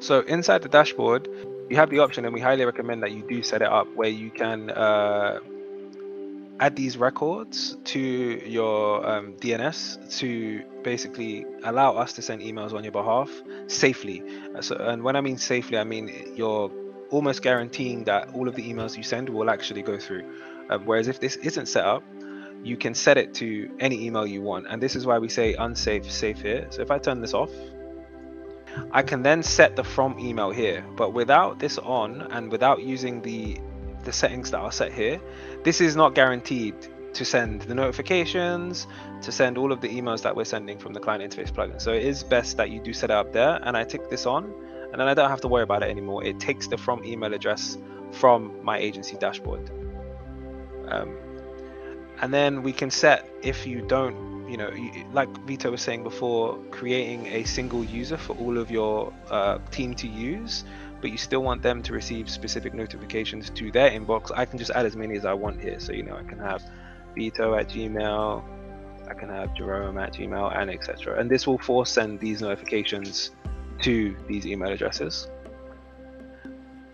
So inside the dashboard, you have the option, and we highly recommend that you do set it up where you can uh, add these records to your um, DNS to basically allow us to send emails on your behalf safely. Uh, so, and when I mean safely, I mean you're almost guaranteeing that all of the emails you send will actually go through. Um, whereas if this isn't set up, you can set it to any email you want. And this is why we say unsafe, safe here. So if I turn this off, I can then set the from email here. But without this on and without using the the settings that are set here, this is not guaranteed to send the notifications, to send all of the emails that we're sending from the client interface plugin. So it is best that you do set it up there and I tick this on and then I don't have to worry about it anymore. It takes the from email address from my agency dashboard. Um, and then we can set if you don't, you know, like Vito was saying before, creating a single user for all of your uh, team to use, but you still want them to receive specific notifications to their inbox. I can just add as many as I want here. So, you know, I can have Vito at Gmail, I can have Jerome at Gmail, and etc. And this will force send these notifications to these email addresses.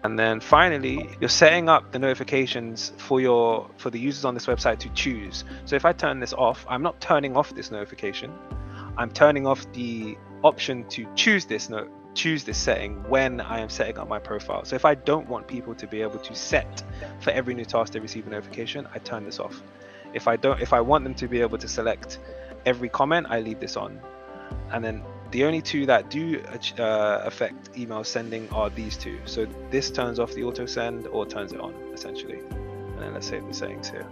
And then finally, you're setting up the notifications for your for the users on this website to choose. So if I turn this off, I'm not turning off this notification. I'm turning off the option to choose this note choose this setting when I am setting up my profile. So if I don't want people to be able to set for every new task they receive a notification, I turn this off. If I don't if I want them to be able to select every comment, I leave this on. And then the only two that do uh, affect email sending are these two. So this turns off the auto send or turns it on essentially. And then let's save the settings here.